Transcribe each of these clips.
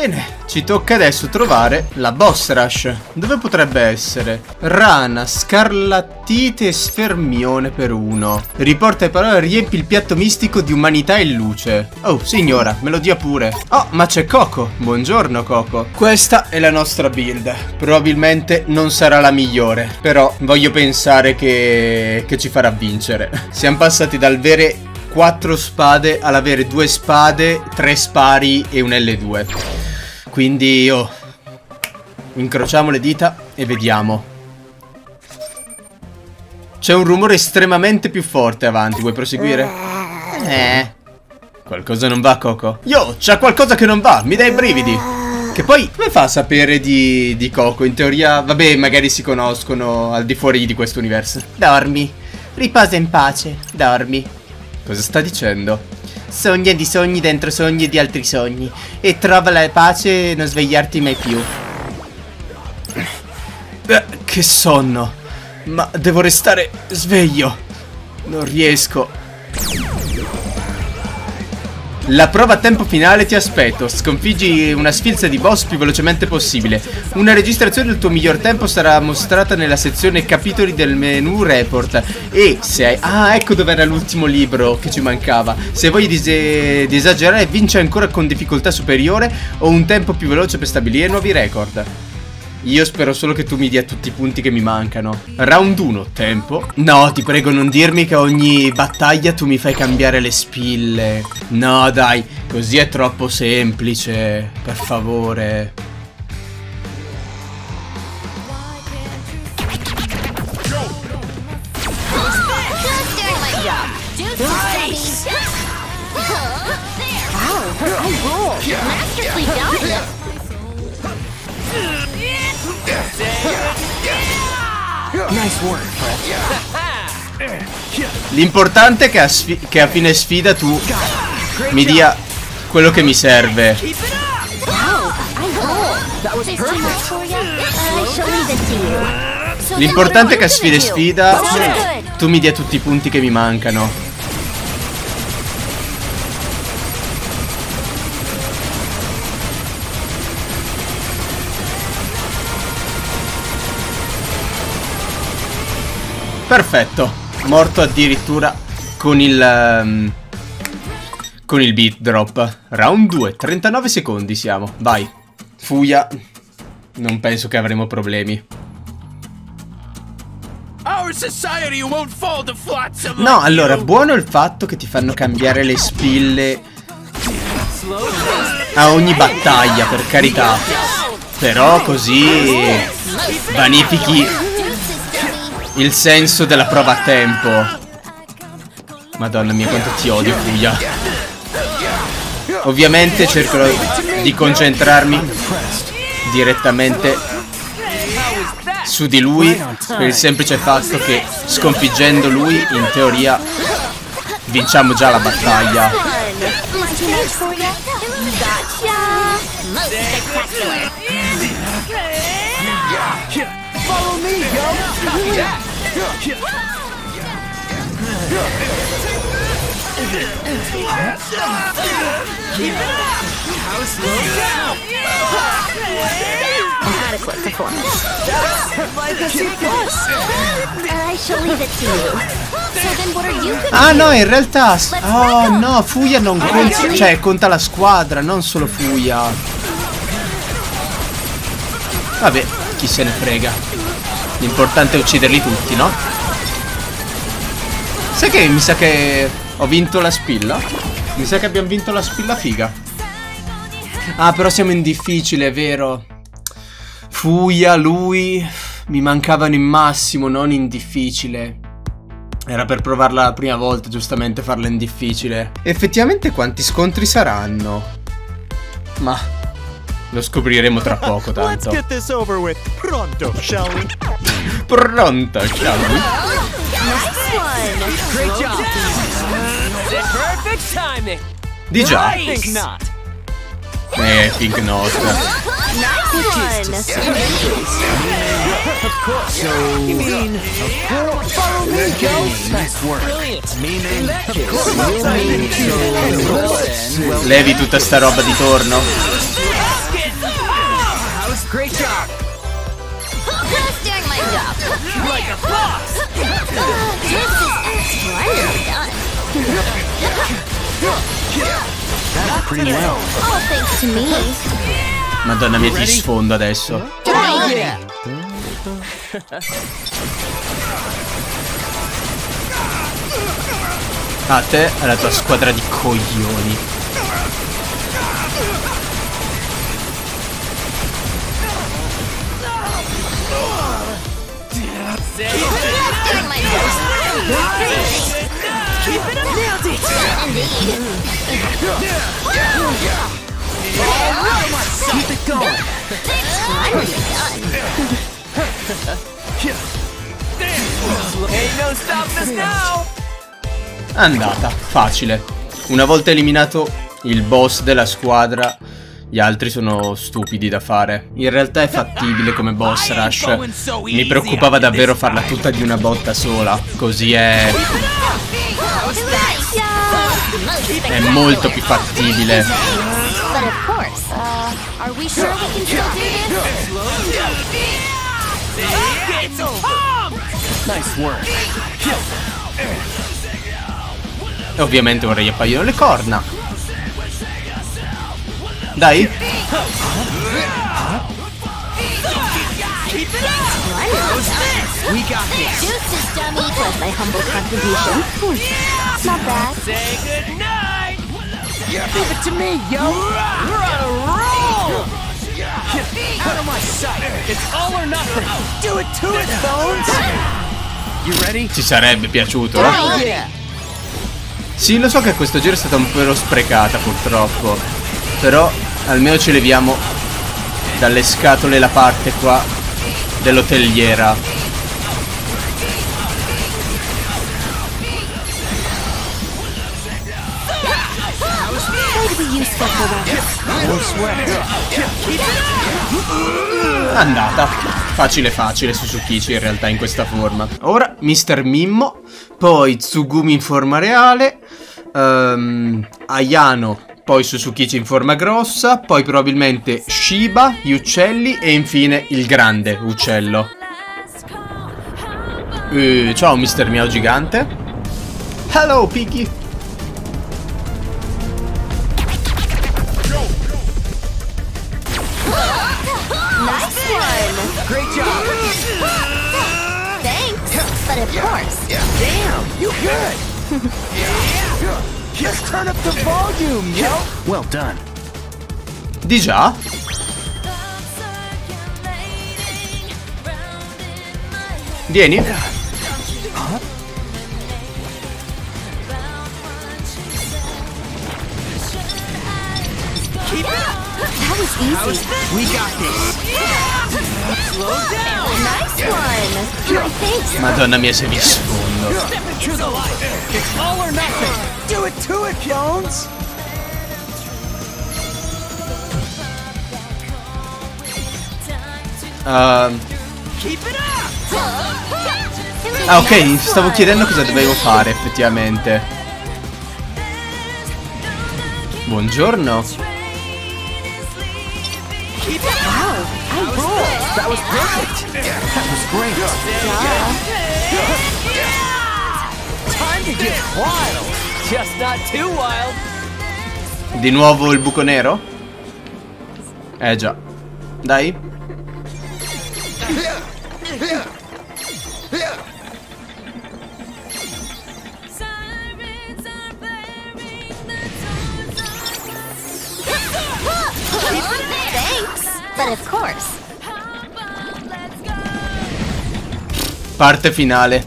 Bene, ci tocca adesso trovare la boss rush. Dove potrebbe essere? Rana, scarlattite e sfermione per uno. Riporta le parole riempi il piatto mistico di umanità e luce. Oh, signora, me lo dia pure. Oh, ma c'è Coco. Buongiorno, Coco. Questa è la nostra build. Probabilmente non sarà la migliore, però voglio pensare che, che ci farà vincere. Siamo passati dal vere 4 spade all'avere 2 spade, 3 spari e un L2. Quindi oh, incrociamo le dita e vediamo. C'è un rumore estremamente più forte avanti, vuoi proseguire? Eh. Qualcosa non va, Coco? Yo, c'è qualcosa che non va, mi dai i brividi. Che poi, come fa a sapere di, di Coco? In teoria, vabbè, magari si conoscono al di fuori di questo universo. Dormi. Riposa in pace. Dormi. Cosa sta dicendo? Sogna di sogni dentro sogni di altri sogni e trova la pace e non svegliarti mai più. Eh, che sonno. Ma devo restare sveglio. Non riesco. La prova a tempo finale ti aspetto. Sconfiggi una sfilza di boss più velocemente possibile. Una registrazione del tuo miglior tempo sarà mostrata nella sezione capitoli del menu report. E se hai... Ah, ecco dove era l'ultimo libro che ci mancava. Se vuoi dis di esagerare, vince ancora con difficoltà superiore o un tempo più veloce per stabilire nuovi record. Io spero solo che tu mi dia tutti i punti che mi mancano. Round 1, tempo. No, ti prego non dirmi che ogni battaglia tu mi fai cambiare le spille. No, dai, così è troppo semplice. Per favore. L'importante è che a, che a fine sfida tu mi dia quello che mi serve. L'importante è che a sfide sfida tu mi dia tutti i punti che mi mancano. Perfetto. Morto addirittura con il... Um, con il beat drop. Round 2. 39 secondi siamo. Vai. Fuia. Non penso che avremo problemi. No, allora, buono il fatto che ti fanno cambiare le spille a ogni battaglia, per carità. Però così vanifichi il senso della prova a tempo. Madonna mia, quanto ti odio, Fuya. Ovviamente cercherò di concentrarmi direttamente su di lui per il semplice fatto che sconfiggendo lui in teoria vinciamo già la battaglia. Follow me, yo! Adequate performance. I shall leave it to you Ah no, in realtà... Oh no, Fuya non conta... Cioè, conta la squadra, non solo Fuya. Vabbè, chi se ne frega. L'importante è ucciderli tutti, no? Sai che mi sa che ho vinto la spilla? Mi sa che abbiamo vinto la spilla figa. Ah, però siamo in difficile, è vero. Fuia, lui... Mi mancavano in massimo, non in difficile. Era per provarla la prima volta, giustamente, farla in difficile. Effettivamente quanti scontri saranno? Ma... Lo scopriremo tra poco, tanto. Let's get this over with. Pronto, shall we? Pronto, shall we? Nice one. Great job. Perfect timing. Di già. Eh, Pink Nostra. Levi tutta sta roba di torno. Great job! Just doing my job! Like a boss! This is extra done! Torno. Pretty well. All thanks to me. Madonna mia, ti sfondo adesso. A te e alla tua squadra di coglioni. Indeed. Keep it going. Finally done. Ain't no stopping us now. Andata, facile. Una volta eliminato il boss della squadra, gli altri sono stupidi da fare. In realtà è fattibile come boss rush. Mi preoccupava davvero farla tutta di una botta sola. Così è, è molto più fattibile. But of course, uh, are we sure we can still do this? It's over. Nice work. Ovviamente ora gli appaiono le corna. Dai. We got this. Juices, dummy, was my humble contribution. Not bad. Say goodnight. Give it to me, yo. We're on a roll. Out of my sight. It's all or nothing. Do it to it, Bones. You ready? Ci sarebbe piaciuto, eh? Oh yeah. Sì, lo so che questo giro è stata un po' sprecata purtroppo. Però almeno ci leviamo dalle scatole la parte qua sweat. Andata. Facile facile su Sukichi in realtà in questa forma. Ora Mr. Mimmo, poi Tsugumi in forma reale, ehm, Ayano, poi Suzukichi in forma grossa, poi probabilmente Shiba, gli uccelli e infine il grande uccello. Eh, ciao Mr. Miao gigante. Hello Piggy. Nice one. Great job. Thanks. But of course, Damn, you good. Just turn up the volume, yo. Well done. Di già? Vieni. that was easy. We got this. Nice one. My thanks. Madonna mia se vi sfondo. Up. ah ok, stavo chiedendo cosa dovevo fare effettivamente. Buongiorno. That was perfect. That was great. Time to get wild. Just not too wild. Di nuovo il buco nero? Eh già. Dai. Parte finale.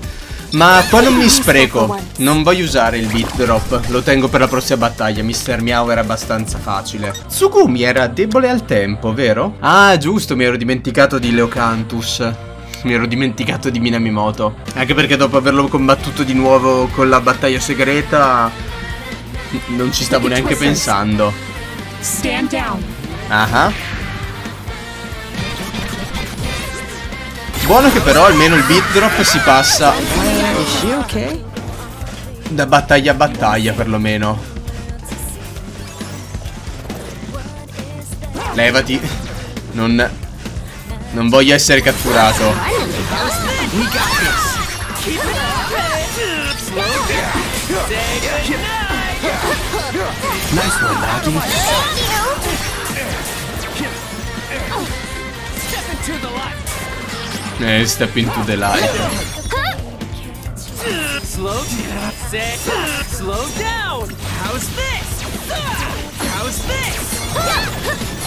Ma qua non mi spreco. Non voglio usare il beat drop. Lo tengo per la prossima battaglia. Mr. Miao era abbastanza facile. Tsugumi era debole al tempo, vero? Ah, giusto, mi ero dimenticato di Leocanthus. Mi ero dimenticato di Minamimoto. Anche perché dopo averlo combattuto di nuovo con la battaglia segreta. Non ci stavo neanche pensando. Stand down. Ah. Buono che però almeno il beat drop si passa da battaglia a battaglia perlomeno. Levati. Non. Non voglio essere catturato. Nice one, Nagi. Step into the light. Eh, step into the light. Slow down. Say slow down. How's this? How's this?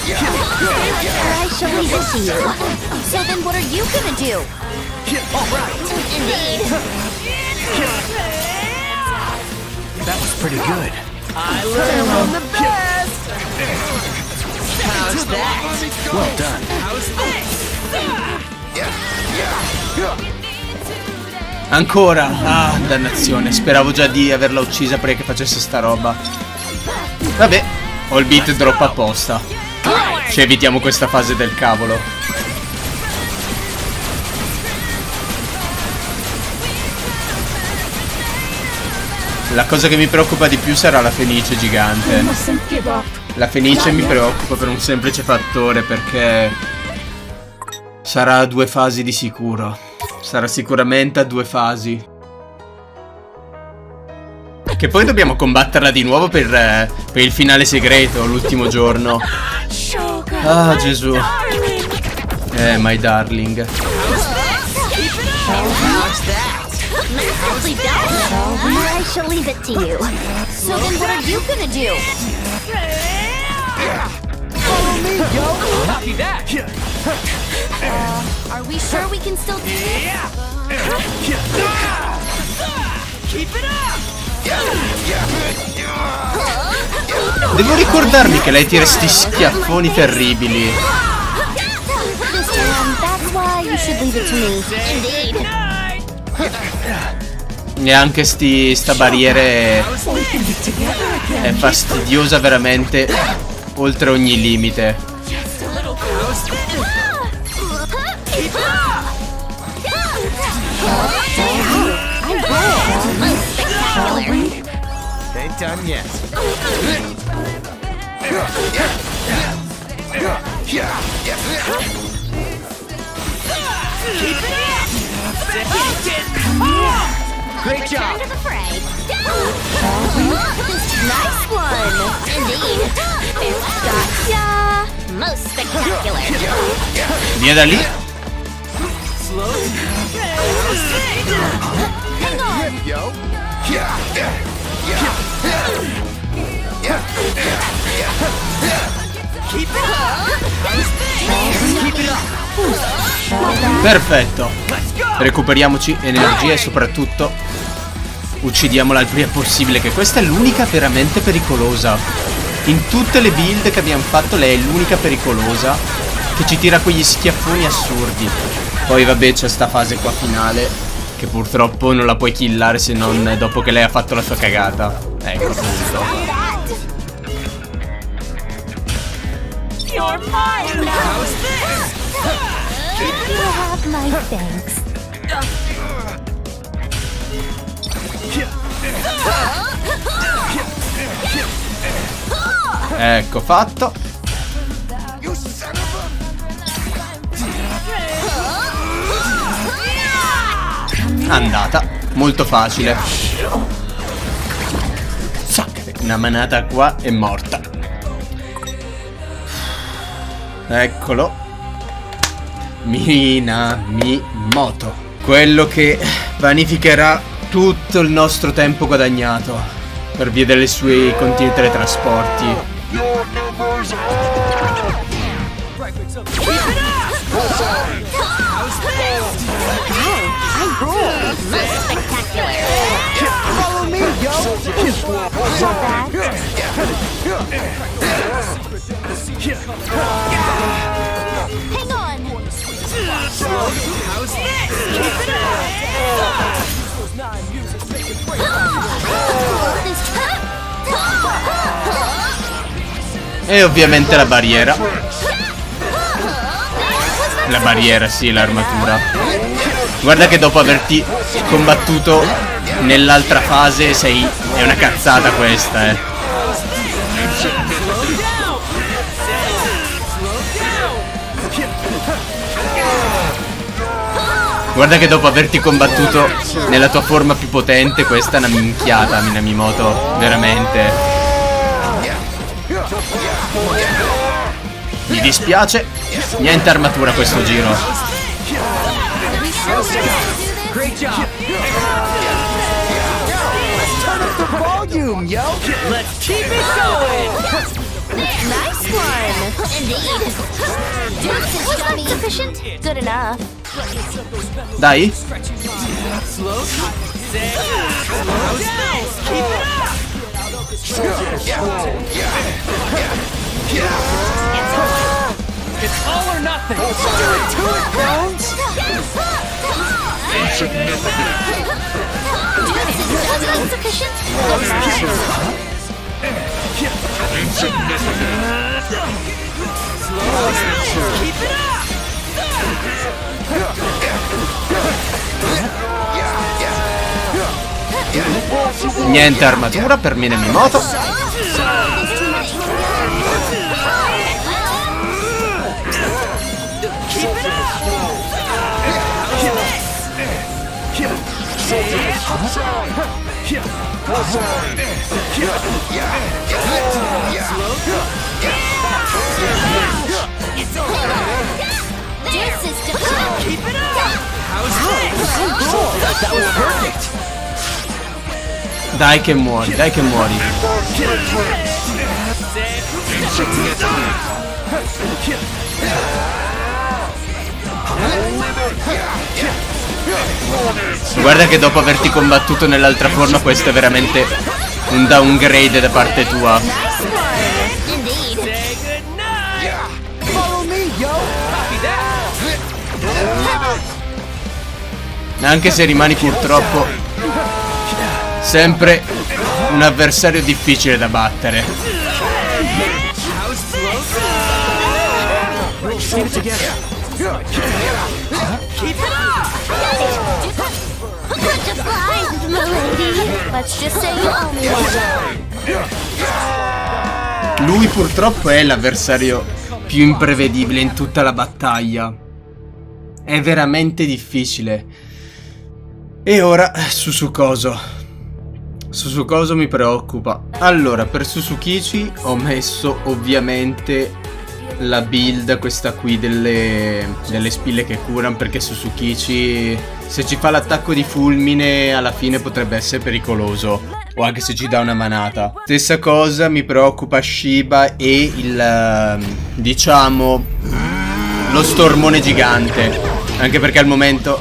I shall leave it to you. So then what are you gonna do? All right. Indeed. That was pretty good. I learned from the best. How's that? Well done. How's this? Ancora! Ah, dannazione. Speravo già di averla uccisa prima che facesse sta roba. Vabbè, ho il beat drop apposta. Ci evitiamo questa fase del cavolo. La cosa che mi preoccupa di più sarà la fenice gigante. La fenice mi preoccupa per un semplice fattore perché sarà a due fasi di sicuro. Sarà sicuramente a due fasi. Che poi dobbiamo combatterla di nuovo per, eh, per il finale segreto, l'ultimo giorno. Ah, Gesù. Eh, my darling. I shall leave it to you. So then what are you gonna do? Copy that. Are we sure we can still do this? Keep it up. Devo ricordarmi che lei tira sti schiaffoni terribili. This time, that's why you should leave it to me. Indeed. E anche sti, sta barriere è fastidiosa veramente oltre ogni limite. Ain't done yet. Great Return job. to the fray. nice one. Indeed. Gotcha. Most spectacular. Via da lì. Slow Hang on. Keep it Perfetto. Recuperiamoci energia e soprattutto uccidiamola il prima possibile, che questa è l'unica veramente pericolosa. In tutte le build che abbiamo fatto lei è l'unica pericolosa che ci tira quegli schiaffoni assurdi. Poi vabbè c'è sta fase qua finale che purtroppo non la puoi killare se non dopo che lei ha fatto la sua cagata. Ecco appunto. You're mine now. How's this? You have my thanks. Ecco fatto. Andata. Molto facile. Una manata qua è morta. Eccolo. Mina mi moto. Quello che vanificherà tutto il nostro tempo guadagnato per via delle sue continui teletrasporti. Most spectacular. Follow me, yo. Not bad. Hang on. How's. This E ovviamente la barriera. La barriera, sì, l'armatura. Guarda che dopo averti combattuto nell'altra fase sei... È una cazzata questa, eh. Guarda che dopo averti combattuto nella tua forma più potente, questa è una minchiata, Minamimoto. Veramente. Mi dispiace. Niente armatura questo giro. Great job. Turn up the volume, yo. Let's keep it going. Nice one! Indeed. Dukes is Johnny efficient? Good enough. Dai. It's all or nothing. Do it to it, Bones. Niente armatura per Johnny. Keep That was perfect. Dai che muori, dai che muori. Guarda che dopo averti combattuto nell'altra forma questo è veramente un downgrade da parte tua. Anche se rimani purtroppo sempre un avversario difficile da battere. Keep my lady. Let's just say you owe me one. Lui purtroppo è l'avversario più imprevedibile in tutta la battaglia. È veramente difficile. E ora Susukoso. Susukoso mi preoccupa. Allora, per Susukichi ho messo ovviamente la build, questa qui delle, delle spille che curano, perché Susukichi se ci fa l'attacco di fulmine alla fine potrebbe essere pericoloso. O anche se ci dà una manata. Stessa cosa mi preoccupa Shiba e il... ehm, diciamo... Lo stormone gigante. Anche perché al momento...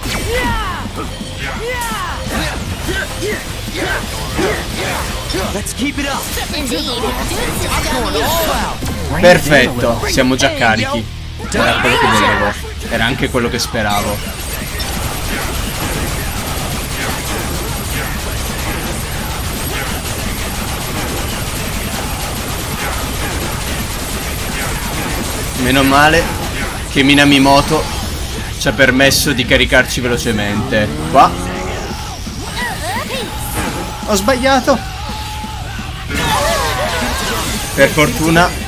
Let's keep it up. Indeed. Perfetto, siamo già carichi. Era quello che volevo. Era anche quello che speravo. Meno male che Minamimoto ci ha permesso di caricarci velocemente. Qua. Ho sbagliato. Per fortuna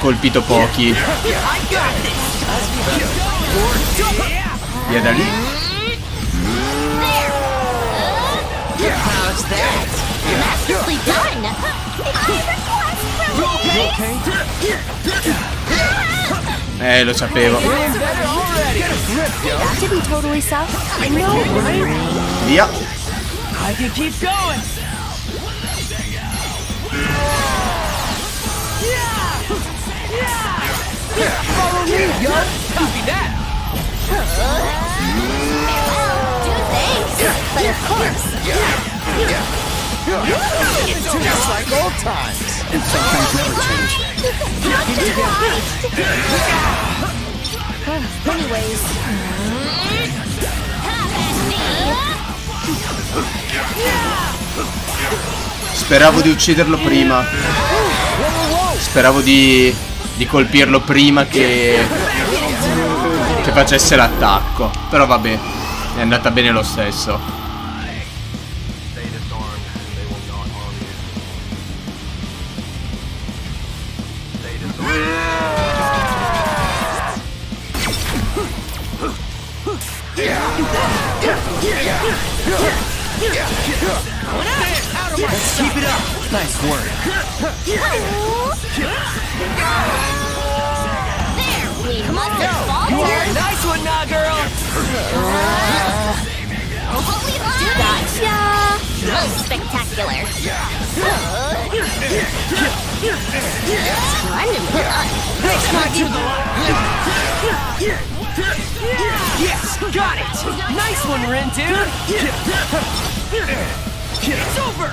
colpito pochi. Via da lì. Eh, lo sapevo. That Speravo di ucciderlo prima. Speravo di, di colpirlo prima che, che facesse l'attacco. Però vabbè, è andata bene lo stesso. Keep it up. Nice work. There, we must have faltered. Nice one, nah, girl. Holy line. Gotcha. Most spectacular. Splendidly done. Yes, got it. Nice one, Rin, dude. It's over.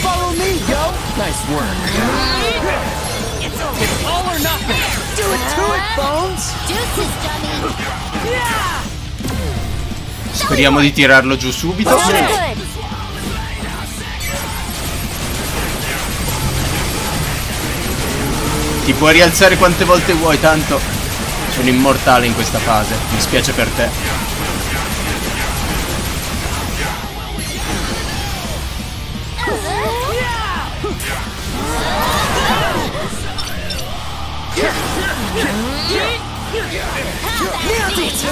Follow me, yo. Nice work. It's all or nothing. Do it to it, Bones. Deuces, dummy. Speriamo di tirarlo giù subito. Ti puoi rialzare quante volte vuoi, tanto sono immortale in questa fase. Mi spiace per te.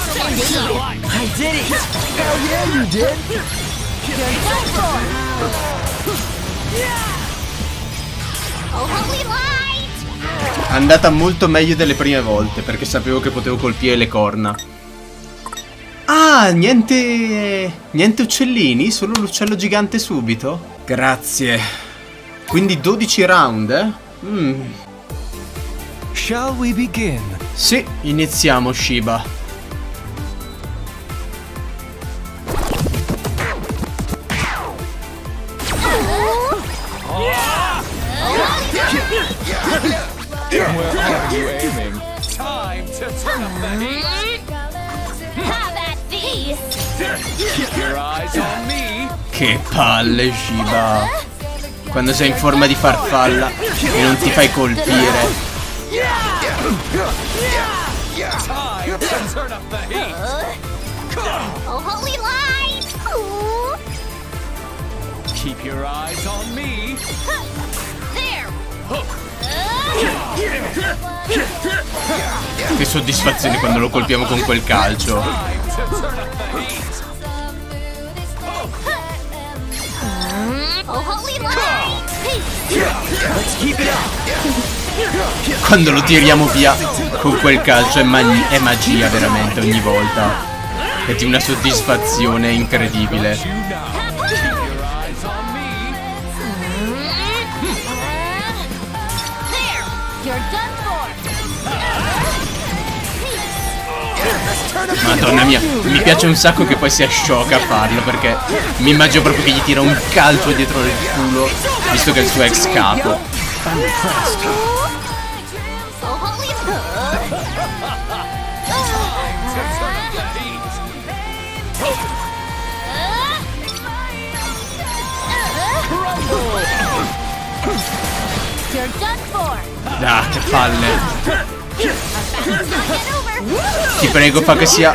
I did it. Hell yeah, you did. Andata molto meglio delle prime volte perché sapevo che potevo colpire le corna. Ah, niente. Niente uccellini? Solo l'uccello gigante subito? Grazie. Quindi 12 round, eh? Mm. Shall we begin? Sì, iniziamo, Shiba. Che palle, Shiba. Quando sei in forma di farfalla e non ti fai colpire. Keep your eyes on me. Che soddisfazione quando lo colpiamo con quel calcio. Quando lo tiriamo via con quel calcio è, è magia veramente ogni volta. È di una soddisfazione incredibile. Madonna mia, mi piace un sacco che poi sia sciocca a farlo perché mi immagino proprio che gli tira un calcio dietro il culo, visto che è il suo ex capo. For. Ah, che palle. Ti prego, fa che sia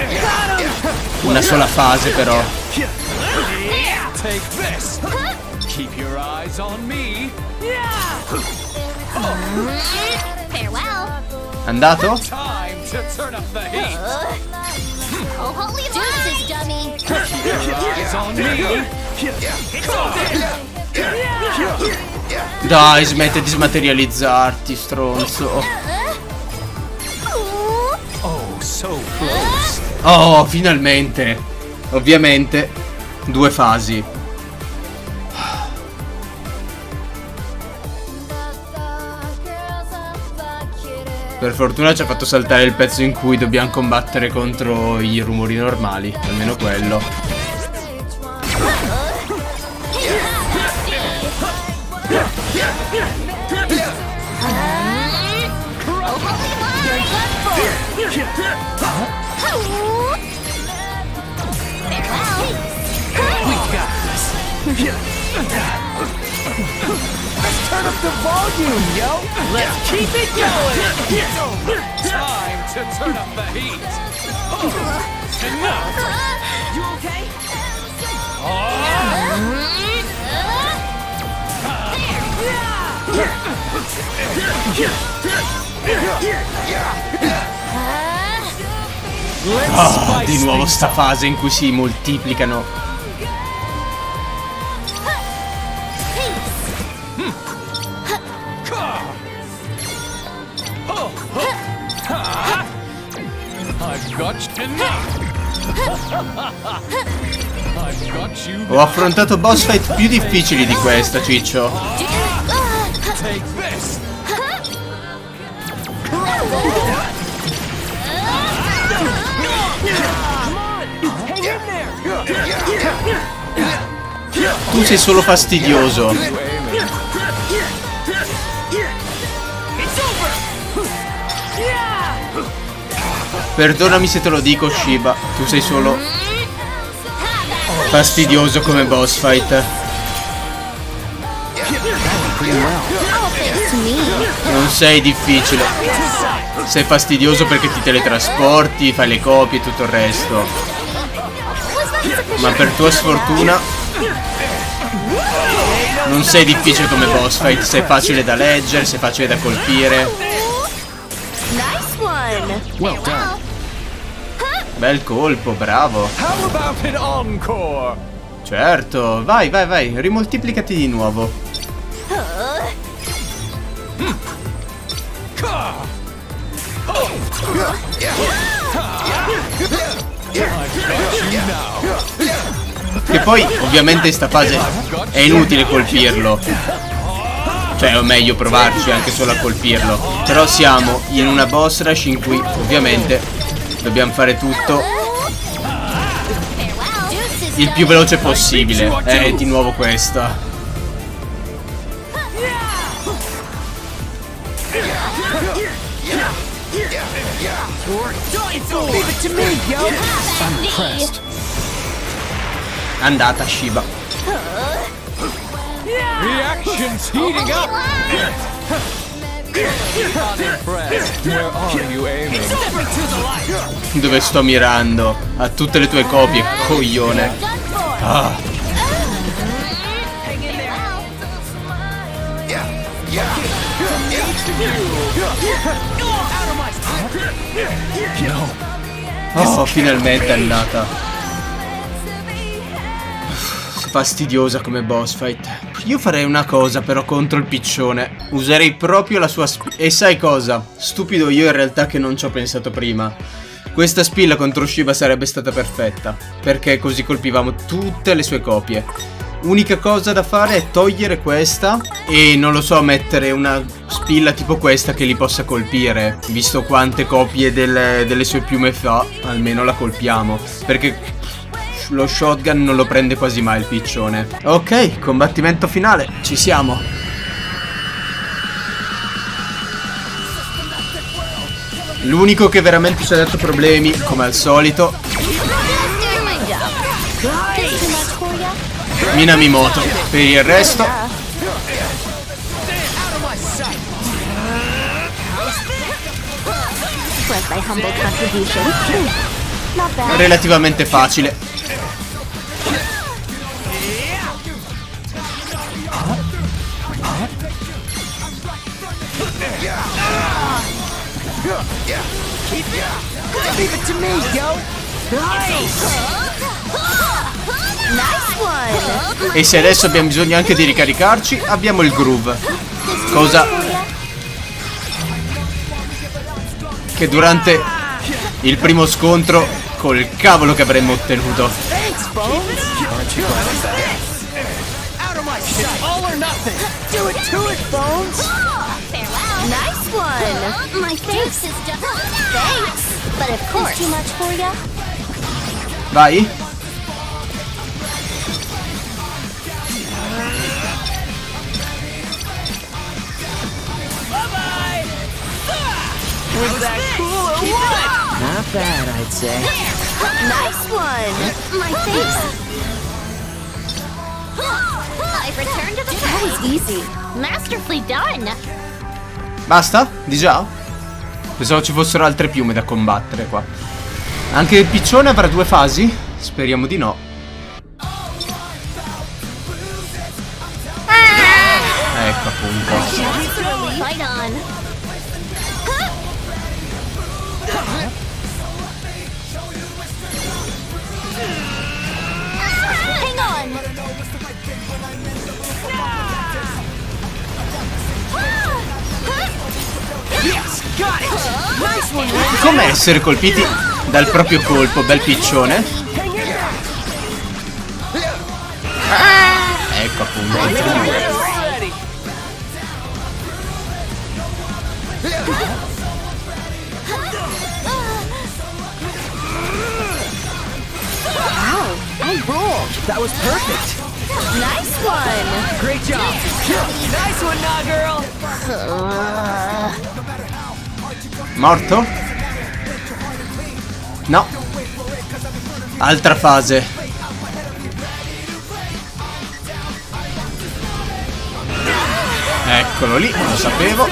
una sola fase però. Andato? Dai, smetti di smaterializzarti, stronzo. Oh, finalmente. Ovviamente, due fasi. Per fortuna ci ha fatto saltare il pezzo in cui dobbiamo combattere contro i rumori normali, almeno quello. Turn up the volume, yo. Let's keep it going. Time to turn up the heat. And now, You okay? let's Ah, spice di nuovo sta fase in cui si moltiplicano. Ho affrontato boss fight più difficili di questa, Ciccio. Tu sei solo fastidioso. Perdonami se te lo dico, Shiba. Tu sei solo fastidioso come boss fight. Non sei difficile. Sei fastidioso perché ti teletrasporti, fai le copie e tutto il resto. Ma per tua sfortuna non sei difficile come boss fight, sei facile da leggere, sei facile da colpire. Nice one. Well done. Bel colpo, bravo. How about an encore? Certo, vai, vai, vai, rimoltiplicati di nuovo. Che poi, ovviamente, in sta fase è inutile colpirlo. Cioè, o meglio, provarci anche solo a colpirlo. Però siamo in una boss rush in cui, ovviamente, dobbiamo fare tutto il più veloce possibile. È di nuovo questa. Andata, Shiba. Reaction's heating up. Dove sto mirando? A tutte le tue copie, coglione. Ah, oh, finalmente è andata. Fastidiosa come boss fight. Io farei una cosa però contro il piccione. Userei proprio la sua sp- E sai cosa? Stupido io in realtà che non ci ho pensato prima. Questa spilla contro Shiba sarebbe stata perfetta. Perché così colpivamo tutte le sue copie. Unica cosa da fare è togliere questa e non lo so, mettere una spilla tipo questa che li possa colpire. Visto quante copie delle, delle sue piume fa, almeno la colpiamo. Perché lo shotgun non lo prende quasi mai il piccione. Ok, combattimento finale, ci siamo. L'unico che veramente ci ha dato problemi, come al solito? Minamimoto. Per il resto, relativamente facile. Leave it to me, yo! Nice. E se adesso abbiamo bisogno anche di ricaricarci, abbiamo il groove. Cosa che durante il primo scontro col cavolo che avremmo ottenuto. Out of my sight! All or nothing! Do it to it, Bones! Farewell. Nice. My face is just. Thanks. But of course. too much for ya? Vai. Was that cool or what? Not bad, I'd say. Nice one. My face. I've returned to the That was easy. Masterfully done. Basta? Di già? Pensavo ci fossero altre piume da combattere qua. Anche il piccione avrà due fasi? Speriamo di no. Essere colpiti dal proprio colpo, bel piccione. Ecco appunto. Ready. Wow, I rolled. That was perfect. Nice one. Great job. Nice one, nah, girl. Morto? No. Altra fase. Eccolo lì, lo sapevo.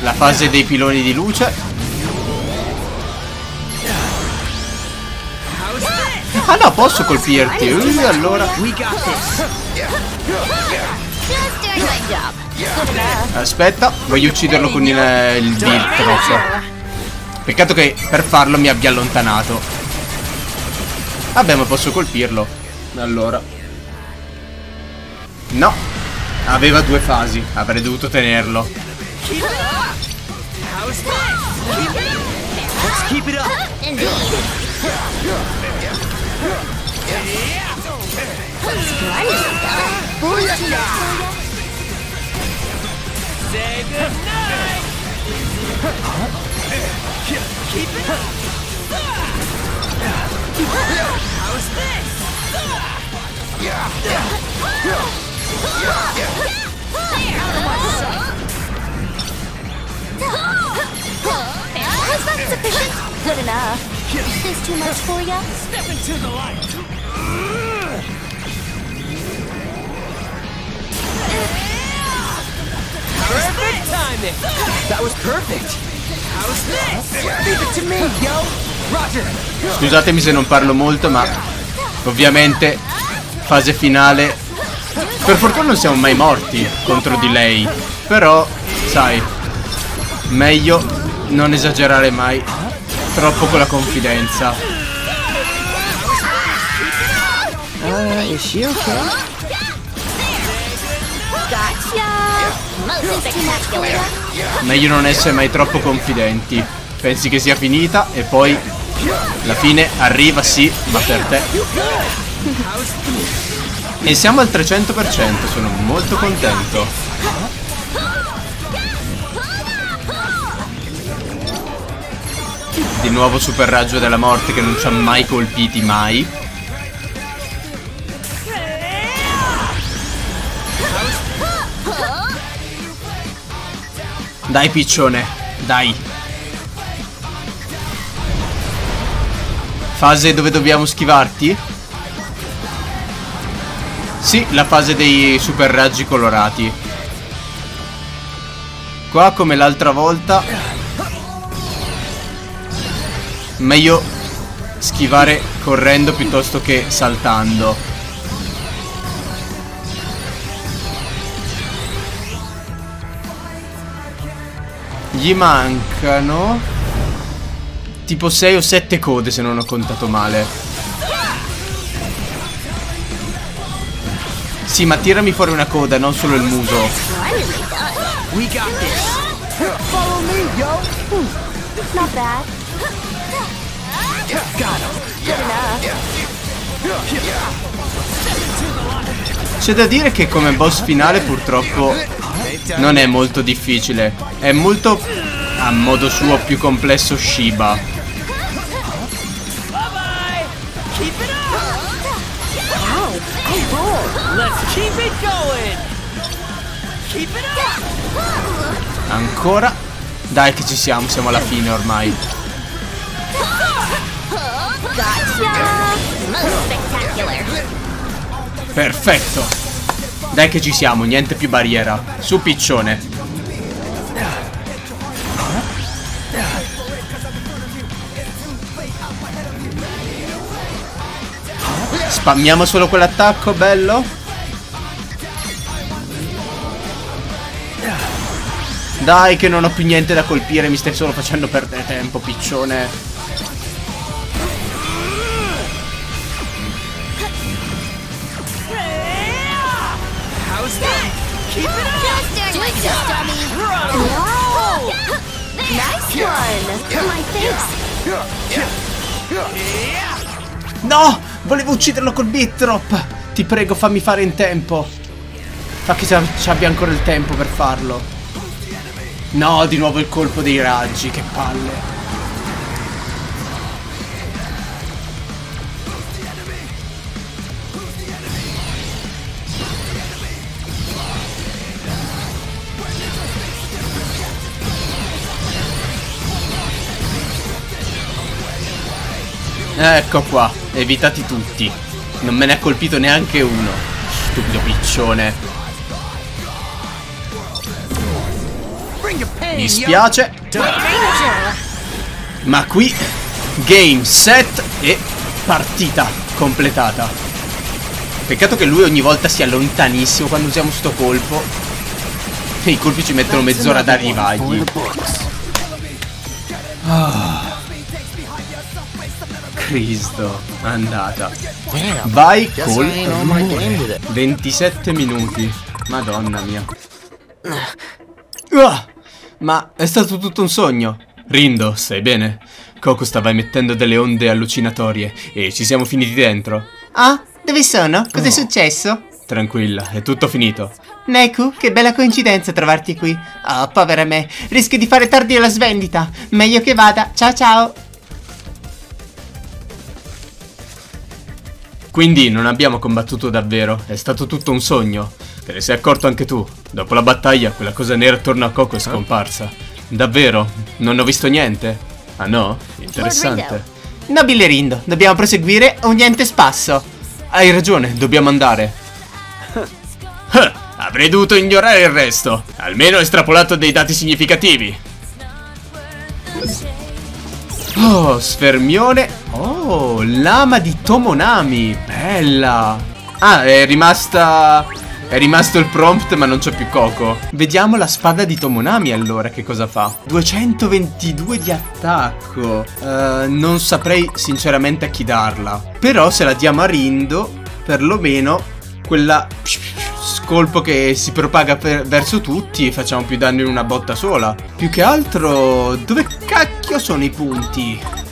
La fase dei piloni di luce. Ah no, posso colpirti. Uh, allora. Aspetta, voglio ucciderlo con il, il Viltrox. Peccato che per farlo mi abbia allontanato. Vabbè, ma posso colpirlo. Allora. No. Aveva due fasi. Avrei dovuto tenerlo. How's this? Let's keep it up. Indeed. Splendidly done. Bullshit, Toya. Say goodnight. Keep it up. How's this? Was that sufficient? Good enough. Is this too much for ya? Step into the light. Timing. That was perfect. How's this? Leave it to me, yo. Roger. Scusatemi se non parlo molto, ma ovviamente fase finale. Per fortuna non siamo mai morti contro di lei. Però, sai, meglio non esagerare mai troppo con la confidenza. Uh, is she okay? Meglio non essere mai troppo confidenti. Pensi che sia finita e poi la fine arriva, sì, ma per te. E siamo al 300%, sono molto contento. Di nuovo super raggio della morte che non ci ha mai colpiti mai. Dai piccione, dai. Fase dove dobbiamo schivarti? Sì, la fase dei super raggi colorati. Qua come l'altra volta Meglio schivare correndo piuttosto che saltando Gli mancano Tipo 6 o 7 code se non ho contato male Sì ma tirami fuori una coda non solo il muso. We got this. Follow me, yo. Not bad. Got him. Good enough. C'è da dire che come boss finale purtroppo non è molto difficile. È molto a modo suo più complesso Shiba. Ancora? Dai che ci siamo, siamo alla fine ormai. Gotcha. Spectacular. Perfetto. Dai che ci siamo, niente più barriera. Su piccione. Spammiamo solo quell'attacco, bello. Dai che non ho più niente da colpire, mi stai solo facendo perdere tempo, piccione. No! Volevo ucciderlo col beat drop! Ti prego, fammi fare in tempo. Fa che ci abbia ancora il tempo per farlo. No, di nuovo il colpo dei raggi, che palle. Ecco qua, evitati tutti. Non me ne ha colpito neanche uno. Stupido piccione. Mi spiace. Ma qui game, set e partita completata. Peccato che lui ogni volta sia lontanissimo quando usiamo sto colpo. E i colpi ci mettono mezz'ora ad arrivargli. Ah. Cristo, andata. Vai col 27 minuti. Madonna mia. Ah, ma è stato tutto un sogno. Rindo, stai bene? Coco stava emettendo delle onde allucinatorie e ci siamo finiti dentro. Ah, dove sono? Cos'è successo? Tranquilla, è tutto finito. Neku, che bella coincidenza trovarti qui. Oh, povera me, rischio di fare tardi alla svendita. Meglio che vada. Ciao ciao. Quindi non abbiamo combattuto davvero, è stato tutto un sogno. Te ne sei accorto anche tu. Dopo la battaglia, quella cosa nera attorno a Coco è scomparsa. Davvero? Non ho visto niente? Ah no? Interessante. Nobile Rindo, dobbiamo proseguire o niente spasso. Hai ragione, dobbiamo andare. Avrei dovuto ignorare il resto. Almeno ho estrapolato dei dati significativi. Oh, sfermione. Oh, lama di Tomonami. Bella. Ah, è rimasta... È rimasto il prompt ma non c'è più Coco. Vediamo la spada di Tomonami allora che cosa fa. 222 di attacco. Uh, non saprei sinceramente a chi darla. Però se la diamo a Rindo, perlomeno quella colpo che si propaga per, verso tutti e facciamo più danno in una botta sola. Più che altro, dove cacchio sono i punti?